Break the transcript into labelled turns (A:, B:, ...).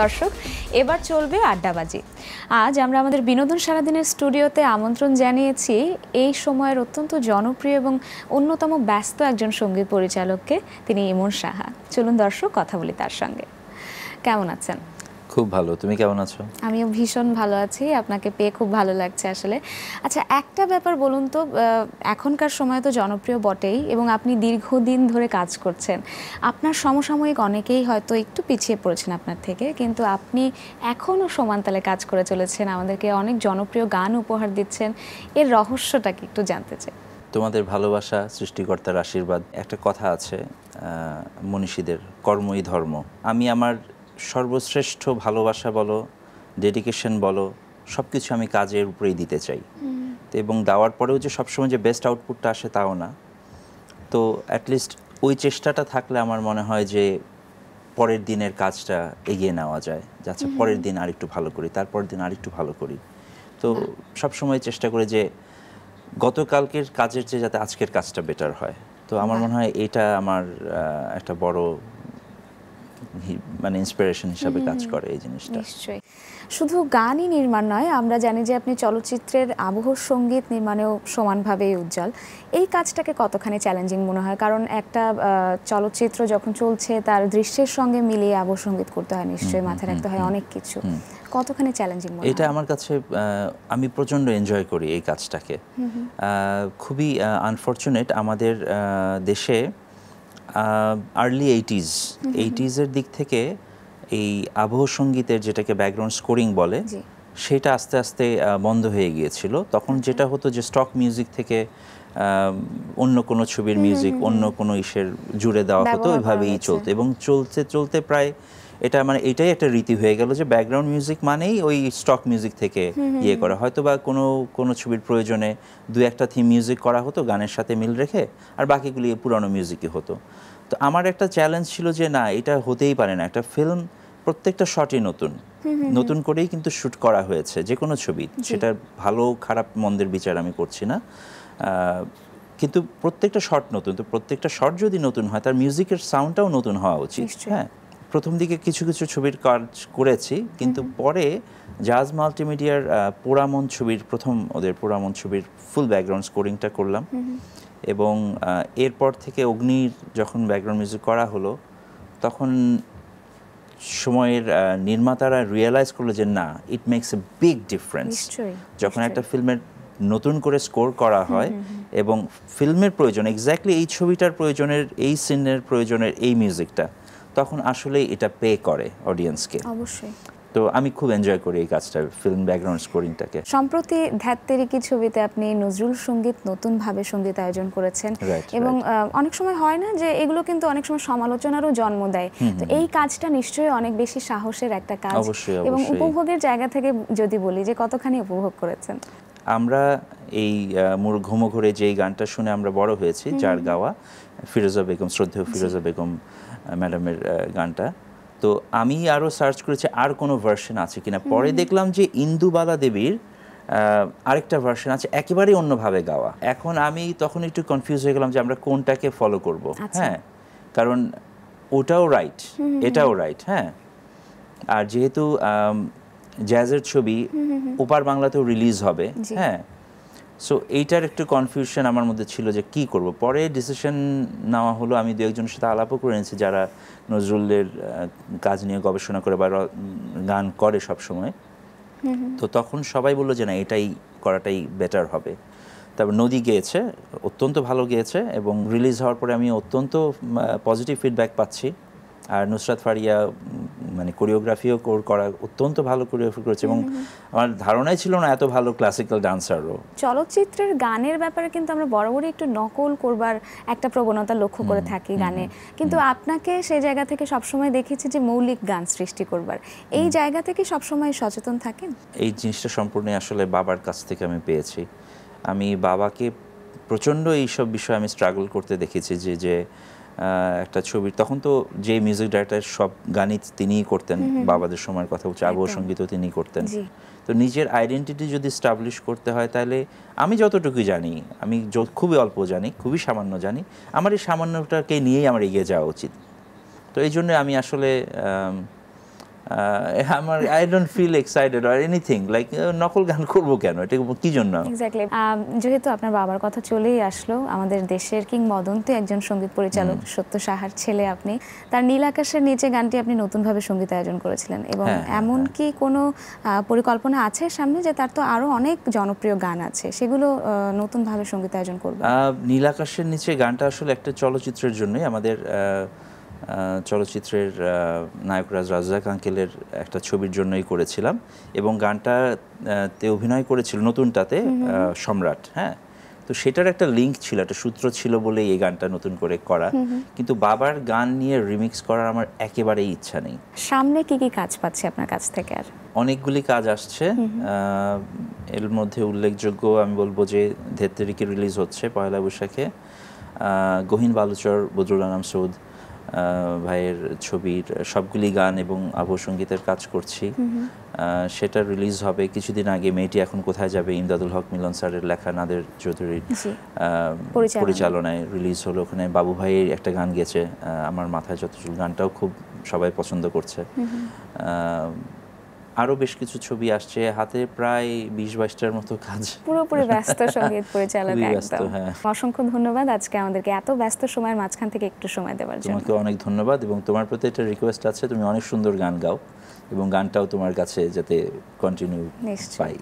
A: দর্শক, এবার চলবে আড্ডাবাজি। আজ আমরা আমাদের বিনোদন সারাদিনের স্টুডিওতে আমন্ত্রণ জানিয়েছি এই সময়ের অত্যন্ত জনপ্রিয় এবং অন্যতম ব্যস্ত একজন সংগীত পরিচালককে, তিনি ইমন সাহা। চলুন দর্শক, কথা বলি তার সঙ্গে। কেমন আছেন?
B: খুব ভালো। তুমি কেমন আছো?
A: আমিও ভীষণ ভালো আছি। আপনাকে পেয়ে খুব ভালো লাগছে আসলে। আচ্ছা একটা ব্যাপার বলুন তো এখনকার সময় তো জনপ্রিয় বটেই এবং আপনি দীর্ঘদিন ধরে কাজ করছেন। আপনার সমসাময়িক অনেকেই হয়তো একটু পিছিয়ে পড়েছেন আপনার থেকে কিন্তু আপনি এখনও সমান তালে কাজ করে চলেছেন। আমাদেরকে অনেক জনপ্রিয় গান উপহার দিচ্ছেন। এর রহস্যটা কি একটু জানতে চাই।
B: তোমাদের ভালোবাসা সৃষ্টিকর্তার আশীর্বাদ একটা কথা আছে মনীষীদের কর্মই ধর্ম। আমি আমার সর্বশ্রেষ্ঠ ভালোবাসা বলো ডেডিকেশন বলো সব কিছু আমি কাজের উপরেই দিতে চাই। তো এবং দেওয়ার পরেও যে সবসময় যে বেস্ট আউটপুটটা আসে তাও না। তো অ্যাটলিস্ট ওই চেষ্টাটা থাকলে আমার মনে হয় যে পরের দিনের কাজটা এগিয়ে নেওয়া যায়। যাচ্ছে পরের দিন আরেকটু ভালো করি তারপরের দিন আরেকটু ভালো করি। তো সবসময় চেষ্টা করি যে গতকালকের কাজের চেয়ে যাতে আজকের কাজটা বেটার হয়। তো আমার মনে হয় এটা আমার একটা বড় মানে ইন্সপিরেশন হিসাবে কাজ করে এই জিনিসটা।
A: নিশ্চয়ই। শুধু গানই নির্মাণ নয় আমরা জানি যে আপনি চলচ্চিত্রের আবহ সংগীত নির্মাণেও সমানভাবে উজ্জ্বল। এই কাজটাকে কতখানি চ্যালেঞ্জিং মনে হয়? কারণ একটা চলচ্চিত্র যখন চলছে তার দৃশ্যের সঙ্গে মিলিয়ে আবহ সংগীত করতে হয় নিশ্চয়ই মাথায় রাখতে হয় অনেক কিছু। কতখানি চ্যালেঞ্জিং মনে
B: এটা আমার কাছে আমি প্রচণ্ড এনজয় করি এই কাজটাকে। খুবই আনফর্চুনেট আমাদের দেশে আর্লি এইটিজ এইটিজের দিক থেকে এই আবহ সঙ্গীতের যেটাকে ব্যাকগ্রাউন্ড স্কোরিং বলে সেটা আস্তে আস্তে বন্ধ হয়ে গিয়েছিল। তখন যেটা হতো যে স্টক মিউজিক থেকে অন্য কোনো ছবির মিউজিক অন্য কোনো ইসের জুড়ে দেওয়া হতো ওইভাবেই চলতো। এবং চলতে চলতে প্রায় এটা মানে এটাই একটা রীতি হয়ে গেল যে ব্যাকগ্রাউন্ড মিউজিক মানেই ওই স্টক মিউজিক থেকে ইয়ে করা। হয়তো বা কোনো কোনো ছবির প্রয়োজনে দু একটা থিম মিউজিক করা হতো গানের সাথে মিল রেখে আর বাকিগুলি পুরানো মিউজিকই হতো। তো আমার একটা চ্যালেঞ্জ ছিল যে না এটা হতেই পারে না। একটা ফিল্ম প্রত্যেকটা শটই নতুন। নতুন করেই কিন্তু শ্যুট করা হয়েছে যে কোনো ছবি। সেটা ভালো খারাপ মন্দের বিচার আমি করছি না। কিন্তু প্রত্যেকটা শট নতুন। তো প্রত্যেকটা শট যদি নতুন হয় তার মিউজিকের সাউন্ডটাও নতুন হওয়া উচিত। হ্যাঁ। প্রথম দিকে কিছু কিছু ছবির কাজ করেছি কিন্তু পরে জাজ মাল্টিমিডিয়ার পোড়ামন ছবির প্রথম ওদের পোড়ামন ছবির ফুল ব্যাকগ্রাউন্ড স্কোরিংটা করলাম। এবং এরপর থেকে অগ্নির যখন ব্যাকগ্রাউন্ড মিউজিক করা হলো তখন সময়ের নির্মাতারা রিয়েলাইজ করল যে না it makes a big difference যখন একটা ফিল্মের নতুন করে স্কোর করা হয় এবং ফিল্মের প্রয়োজন এক্স্যাক্টলি এই ছবিটার প্রয়োজনের এই সিনের প্রয়োজনের এই মিউজিকটা তখন আসলেই এটা পে করে অডিয়েন্সকে
A: অবশ্যই।
B: তো আমি খুব এনজয় করি এই কাজটা ফিল্ম ব্যাকগ্রাউন্ড স্কোরিংটাকে
A: সম্প্রতি ধ্যাত্তেরিকি ছবিতে আপনি নজরুল সংগীত নতুনভাবে সংগীত আয়োজন করেছেন। এবং অনেক সময় হয় না যে এগুলো কিন্তু অনেক সময় সমালোচনারও জন্ম দেয়। তো এই কাজটা নিশ্চয়ই অনেক বেশি সাহসের একটা কাজ।
B: অবশ্যই,
A: এবং উপভোগের জায়গা থেকে যদি বলি যে কতখানি উপভোগ করেছেন?
B: আমরা এই মোর ঘুমো ঘুরে যেই গানটা শুনে আমরা বড় হয়েছি যার গাওয়া ফিরোজা বেগম শ্রদ্ধেয় ফিরোজা বেগম ম্যাডামের গানটা। তো আমি আরও সার্চ করেছি আর কোনো ভার্সন আছে কিনা। পরে দেখলাম যে ইন্দুবালা দেবীর আরেকটা ভার্সন আছে একেবারেই অন্যভাবে গাওয়া। এখন আমি তখন একটু কনফিউজ হয়ে গেলাম যে আমরা কোনটাকে ফলো করব।
A: আচ্ছা।
B: হ্যাঁ কারণ ওটাও রাইট এটাও রাইট হ্যাঁ। আর যেহেতু জ্যাজের ছবি ওপার বাংলাতেও রিলিজ হবে হ্যাঁ। সো এইটার একটু কনফিউশন আমার মধ্যে ছিল যে কি করব। পরে ডিসিশন নেওয়া হলো আমি দু একজনের সাথে আলাপও করে নিয়েছি যারা নজরুলের কাজ নিয়ে গবেষণা করে বা গান করে সব সময় তো তখন সবাই বলল যে না এটাই করাটাই বেটার হবে। তারপর নদী গেয়েছে অত্যন্ত ভালো গেয়েছে এবং রিলিজ হওয়ার পরে আমি অত্যন্ত পজিটিভ ফিডব্যাক পাচ্ছি। আর নুসরাত ফারিয়া মানে কোরিওগ্রাফিও করা অত্যন্ত ভালো কোরিওগ্রাফি করেছে এবং আমার ধারণাই ছিল না এত ভালো ক্লাসিক্যাল ডান্সারও
A: চলচ্চিত্রের গানের ব্যাপারে কিন্তু আমরা বরাবরই একটু নকল করবার একটা প্রবণতা লক্ষ্য করে থাকি গানে। কিন্তু আপনাকে সেই জায়গা থেকে সবসময় দেখেছি যে মৌলিক গান সৃষ্টি করবার। এই জায়গা থেকে সবসময় সচেতন থাকেন?
B: এই জিনিসটা সম্পূর্ণ আসলে বাবার কাছ থেকে আমি পেয়েছি। আমি বাবাকে প্রচণ্ড এইসব বিষয়ে আমি স্ট্রাগল করতে দেখেছি যে যে একটা ছবি। তখন তো যে মিউজিক ডাইরেক্টর সব গানই তিনিই করতেন বাবাদের সময়ের কথা বলছি আবহ। সঙ্গীতও তিনি করতেন। তো নিজের আইডেন্টিটি যদি স্টাবলিশ করতে হয় তাহলে আমি যতটুকু জানি আমি খুবই অল্প জানি খুবই সামান্য জানি আমার এই সামান্যটাকে নিয়েই আমার এগিয়ে যাওয়া উচিত। তো এই জন্য আমি আসলে আমার I don't feel excited or anything like নকল গান করব কেন? এটা কি জন্য?
A: এক্স্যাক্টলি যেহেতু আপনার বাবার কথা চলেই আসলো আমাদের দেশের কিংবদন্তি একজন সংগীত পরিচালক সত্য সাহার ছেলে আপনি তার নীল আকাশের নিচে গানটি আপনি নতুনভাবে সংগীত আয়োজন করেছিলেন এবং
B: হ্যাঁ, হ্যাঁ,
A: এমন কি কোনো পরিকল্পনা আছে সামনে যে তার তো আরও অনেক জনপ্রিয় গান আছে? সেগুলো নতুনভাবে সংগীত আয়োজন করবে
B: নীল আকাশের নিচে গানটা আসলে একটা চলচ্চিত্রের জন্যই আমাদের আহ, চলচ্চিত্রের নায়করাজ রাজাক আঙ্কেলের একটা ছবির জন্যই করেছিলাম এবং গানটা তে অভিনয় করেছিল নতুনটাতে সম্রাট হ্যাঁ? তো সেটার একটা লিঙ্ক ছিল একটা সূত্র ছিল বলেই এই গানটা নতুন করে করা। কিন্তু বাবার গান নিয়ে রিমিক্স করার আমার একেবারেই ইচ্ছা নেই।
A: সামনে কি কি কাজ পাচ্ছি আপনার কাছ থেকে আর?
B: অনেকগুলি কাজ আসছে। এর মধ্যে উল্লেখযোগ্য আমি বলব যে ধেত্তেরিকে রিলিজ হচ্ছে পয়লা বৈশাখে গহীন বালুচর বদরুল আনাম সৌদ ভাইয়ের ছবির সবগুলি গান এবং আবহ সঙ্গীতের কাজ করছি। সেটা রিলিজ হবে কিছুদিন আগে। মেয়েটি এখন কোথায় যাবে? ইমদাদুল হক মিলন স্যারের লেখা নাদের চৌধুরীর
A: পরিচালনায়।
B: রিলিজ হলো। ওখানে বাবু ভাইয়ের একটা গান গেছে আমার মাথায় যতচুল গানটাও খুব সবাই পছন্দ করছে। আরও বেশ কিছু ছবি আসছে হাতে প্রায় বিশ বাইশটার মতো কাজ
A: পুরোপুরি ব্যস্ত সংগীত পরিচালক একদম
B: হ্যাঁ।
A: অসংখ্য ধন্যবাদ আজকে আমাদেরকে এত ব্যস্ত সময়ের মাঝখান থেকে একটু সময় দেওয়ার জন্য
B: তোমাকে অনেক ধন্যবাদ এবং তোমার প্রতি একটা রিকোয়েস্ট আছে তুমি অনেক সুন্দর গান গাও এবং গানটাও তোমার কাছে যাতে কন্টিনিউ। পাই